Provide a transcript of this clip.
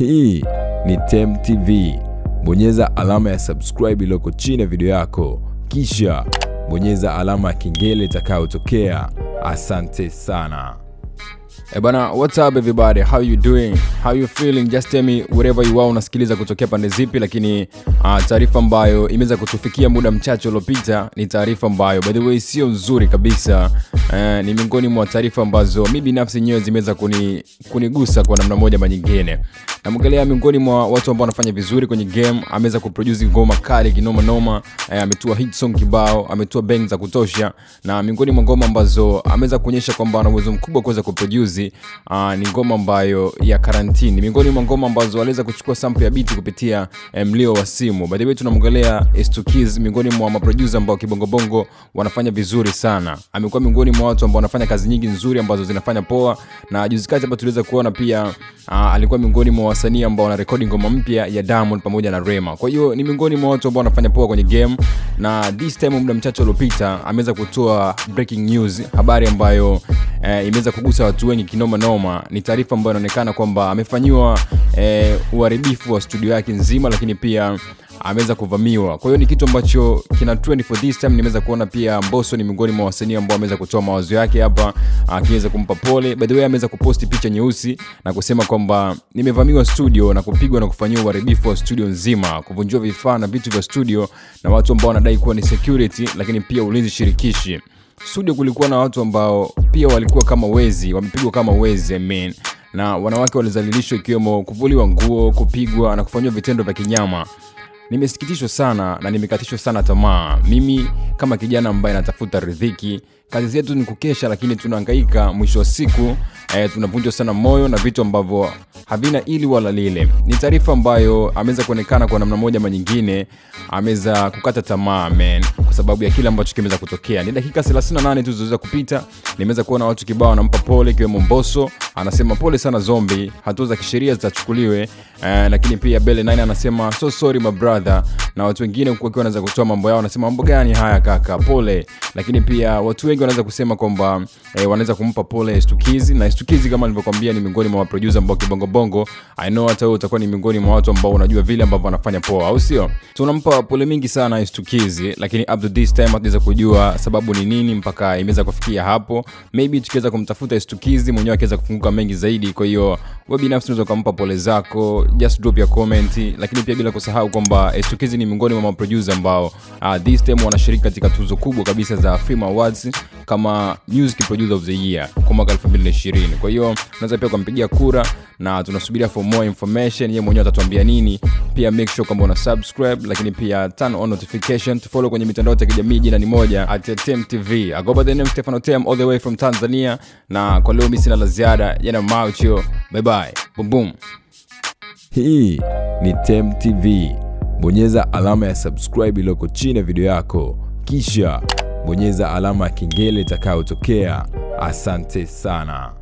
Hii ni Tem TV. Bonyeza alama ya subscribe iliyoko chini ya video yako, kisha bonyeza alama ya kengele itakayotokea. Asante sana. Eh bana, what's up everybody? How you doing? How you feeling? Just tell me wherever you are unasikiliza kutokea pande zipi, lakini uh, taarifa ambayo imeweza kutufikia muda mchache uliopita ni taarifa ambayo by the way sio nzuri kabisa. Uh, ni miongoni mwa taarifa ambazo mi binafsi nyewe zimeweza kuni, kunigusa kwa namna moja ama nyingine. Namwangalia miongoni mwa watu ambao wanafanya vizuri kwenye game, ameweza kuproduce ngoma kali kinoma noma, eh, ametoa hit song kibao, ametoa bang za kutosha, na miongoni mwa ngoma ambazo ameweza kuonyesha kwamba ana uwezo mkubwa kuweza kuproduce uh, ni ngoma ambayo ya karantini, miongoni mwa ngoma ambazo waliweza kuchukua sample ya biti kupitia eh, mlio wa simu. Way, tunamwangalia Estukiz, miongoni mwa maproducer ambao kibongobongo wanafanya vizuri sana. Amekuwa miongoni mwa watu ambao wanafanya kazi nyingi nzuri ambazo zinafanya poa, na juzi kati hapa tuliweza kuona pia uh, alikuwa miongoni mwa wasanii ambao wana rekodi ngoma mpya ya Diamond pamoja na Rema. Kwa hiyo ni miongoni mwa watu ambao wanafanya poa kwenye game, na this time muda mchache uliopita ameweza kutoa breaking news, habari ambayo eh, imeweza kugusa watu wengi kinoma noma. Ni taarifa ambayo inaonekana kwamba amefanyiwa eh, uharibifu wa studio yake nzima, lakini pia ameweza kuvamiwa. Kwa hiyo ni kitu ambacho kina trend for this time. Nimeweza kuona pia Mbosso ni miongoni mwa wasanii ambao ameweza kutoa mawazo yake hapa, akiweza kumpa pole. By the way, ameweza kuposti picha nyeusi na kusema kwamba nimevamiwa studio na kupigwa na kufanyiwa uharibifu wa studio nzima, kuvunjiwa vifaa na vitu vya studio na watu ambao wanadai kuwa ni security, lakini pia ulinzi shirikishi. Studio kulikuwa na watu ambao pia walikuwa kama wezi, wamepigwa kama wezi I mean na wanawake walizalilishwa ikiwemo kuvuliwa nguo, kupigwa na kufanyiwa vitendo vya kinyama. Nimesikitishwa sana na nimekatishwa sana tamaa. Mimi kama kijana ambaye anatafuta ridhiki kazi zetu ni kukesha, lakini tunaangaika Mwisho wa siku eh, tunavunjwa sana moyo na vitu ambavyo havina ili wala lile. Ni taarifa ambayo ameweza kuonekana kwa namna moja ama nyingine, ameweza kukata tamaa man, kwa sababu ya kile ambacho kimeweza kutokea. Ni dakika 38 tu zilizoweza kupita, nimeweza kuona watu kibao wanampa pole, ikiwemo mboso anasema pole sana Zombi, hatua za kisheria zitachukuliwe. Eh, lakini pia Bele 9 anasema so sorry my brother, na watu wengine huku wakiwa wanaweza kutoa mambo yao, wanasema mambo gani haya kaka, pole. Lakini pia watu wengi wanaweza kusema kwamba eh, wanaweza kumpa pole Stukizi, na Stukizi kama nilivyokuambia ni miongoni mwa producer ambao kibongo bongo, I know hata wewe utakuwa ni miongoni mwa watu ambao unajua vile ambavyo wanafanya poa, au sio? Tunampa pole mingi sana Stukizi, lakini up to this time hatuweza kujua sababu ni nini mpaka imeweza kufikia hapo. Maybe tukiweza kumtafuta Stukizi mwenyewe akiweza kufunguka mengi zaidi. Kwa hiyo wewe binafsi unaweza kumpa pole zako, just drop your comment, lakini pia bila kusahau kwamba Stukizi ni miongoni mwa maproducer ambao uh, this time wanashiriki katika tuzo kubwa kabisa za Film Awards kama Music Producer of the Year kwa mwaka 2020. Kwa hiyo unaweza pia kumpigia kura na tunasubiria for more information, yeye mwenyewe atatuambia nini. Pia make sure kwamba una subscribe, lakini pia turn on notification, tufollow kwenye mitandao ya kijamii, jina ni moja at Tem TV. I go by the name Stefano Tem all the way from Tanzania, na kwa leo mimi sina la ziada, yana maucho. Bye bye, boom boom. Hii ni Tem TV. Bonyeza alama ya subscribe iliyoko chini ya video yako, kisha bonyeza alama ya kengele itakayotokea. Asante sana.